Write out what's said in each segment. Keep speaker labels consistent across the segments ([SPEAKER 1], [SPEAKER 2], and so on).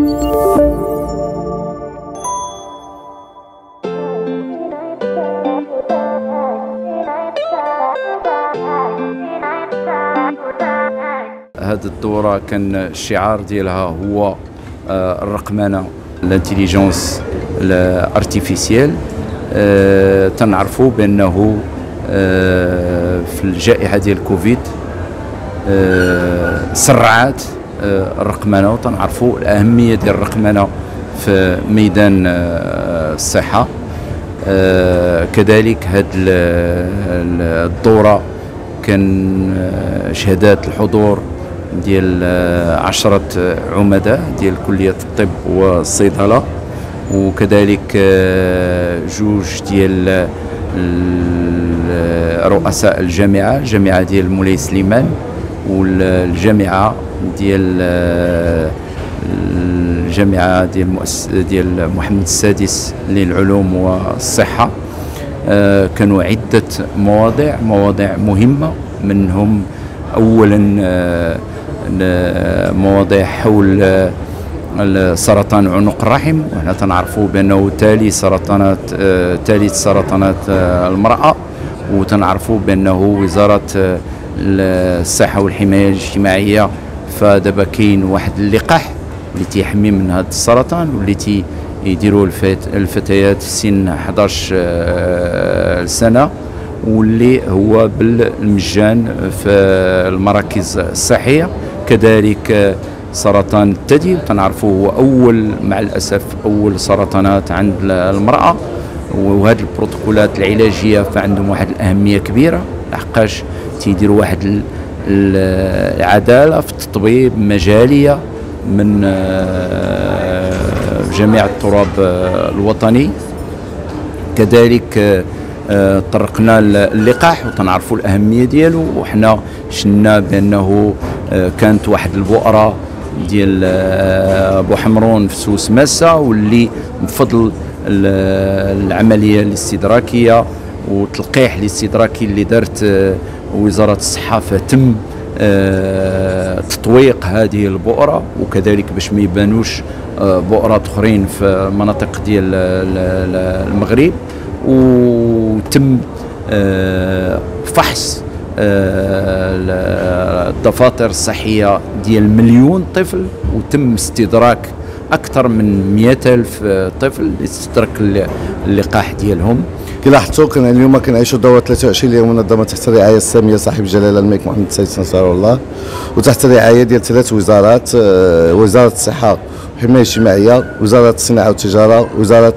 [SPEAKER 1] هذه الدورة كان الشعار ديالها هو آه، الرقمنة l'intelligence artificielle آه، تنعرفوا بأنه آه، في الجائحة ديال الكوفيد سرعات الرقمنة وتنعرفوا الأهمية ديال الرقمنة في ميدان الصحة. كذلك هذه الدورة كان شهادات الحضور ديال عشرة عمداء ديال كلية الطب والصيدلة. وكذلك جوج ديال رؤساء الجامعة الجامعة ديال مولاي سليمان. والجامعة ديال الجامعة ديال مؤسس ديال محمد السادس للعلوم والصحة. كانوا عدة مواضيع مواضيع مهمة. منهم أولا مواضيع حول سرطان عنق الرحم. وحنا تنعرفوا بأنه تالي سرطانات ثالث سرطانات المرأة. وتنعرفوا بأنه وزارة الصحة والحماية الاجتماعية فدابا كاين واحد اللقاح اللي تيحمي من هذا السرطان واللي تي يديروا الفتيات في سن 11 سنة واللي هو بالمجان في المراكز الصحية. كذلك سرطان الثدي تنعرفوا هو أول مع الأسف أول سرطانات عند المرأة. وهذه البروتوكولات العلاجية فعندهم واحد الأهمية كبيرة. لحقاش تيديروا واحد العدالة في التطبيب مجالية من آه، جميع التراب الوطني. كذلك آه، طرقنا اللقاح وتنعرفوا الأهمية ديالو. وحنا شنا بأنه آه، كانت واحد البؤرة ديال آه، أبو حمرون في سوس ماسا واللي بفضل العملية الاستدراكية وتلقيح الاستدراكي اللي دارت وزارة الصحة فتم تطويق هذه البؤرة وكذلك باش ما يبانوش بؤرات أخرين في مناطق ديال المغرب. وتم آه، فحص آه، الدفاتر الصحية ديال مليون طفل. وتم استدراك أكثر من مئة ألف طفل استدرك اللقاح ديالهم.
[SPEAKER 2] كي لاحظتوا كان اليوم كنعيشوا دوره 23 يوم منظمه تحت الرعايه السامية صاحب الجلاله الملك محمد السادس نصر الله. وتحت الرعايه ديال ثلاث وزارات آه، وزارة الصحة والحمايه الاجتماعيه وزارة الصناعة والتجارة وزارة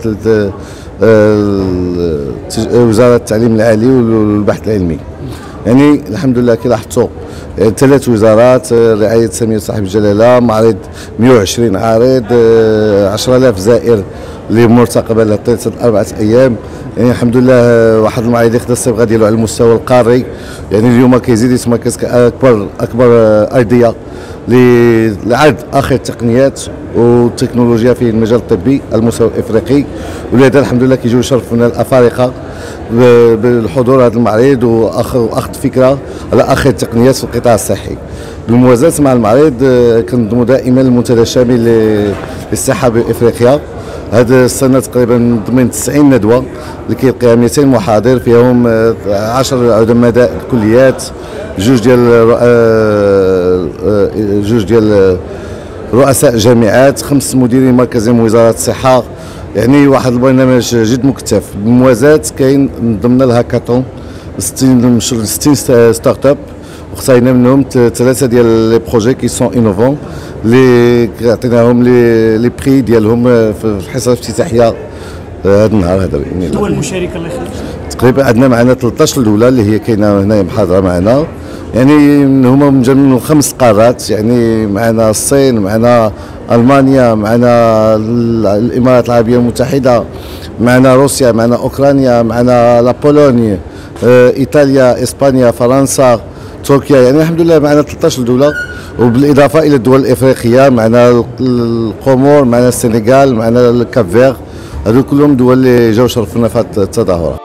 [SPEAKER 2] وزارة التعليم العالي والبحث العلمي. يعني الحمد لله كي لاحظتوا ثلاث وزارات رعاية سمير صاحب الجلالة معرض 120 عارض 10000 زائر لمرتقبة لطيلة أربعة أيام. يعني الحمد لله واحد المعاهد يخدم الصبغه ديالو على المستوى القاري. يعني اليوم كيزيد يتمركز أكبر أكبر ارضيه لعرض آخر التقنيات والتكنولوجيا في المجال الطبي المستوى الإفريقي. ولهذا الحمد لله كيجيو يشرفونا الأفارقة بالحضور هذا المعرض وأخذ فكرة على آخر التقنيات في القطاع الصحي. بالموازاه مع المعرض آه، كنظموا دائما المنتدى الشامل للصحه بإفريقيا. هذا السنة تقريبا ضمن 90 ندوة اللي كيلقيها 200 محاضر فيهم 10 عدماء الكليات جوج ديال آه، آه، جوج ديال رؤساء جامعات خمس مديرين مركزيين من وزارة الصحة. يعني واحد البرنامج جد مكثف بالموازاه كاين من ضمن الهاكاطون 60 60 start-up واختارينا منهم ثلاثة ديال les projets qui sont innovants اللي عطيناهم les les prix ديالهم في الحصه الافتتاحيه هذا النهار هذا بإذن.
[SPEAKER 3] الدول المشاركه اللي
[SPEAKER 2] تقريبا عندنا معنا 13 دوله اللي هي كاينة هنا حاضرة معنا. يعني هما من خمس قارات يعني معنا الصين معنا ألمانيا معنا الإمارات العربية المتحدة معنا روسيا معنا أوكرانيا معنا لابولونيا آه، إيطاليا إسبانيا فرنسا تركيا. يعني الحمد لله معنا 13 دوله وبالإضافة إلى الدول الإفريقية معنا القمور معنا السنغال معنا الكاب فيغ هذو كلهم دول اللي جاو شرفونا في التظاهرة.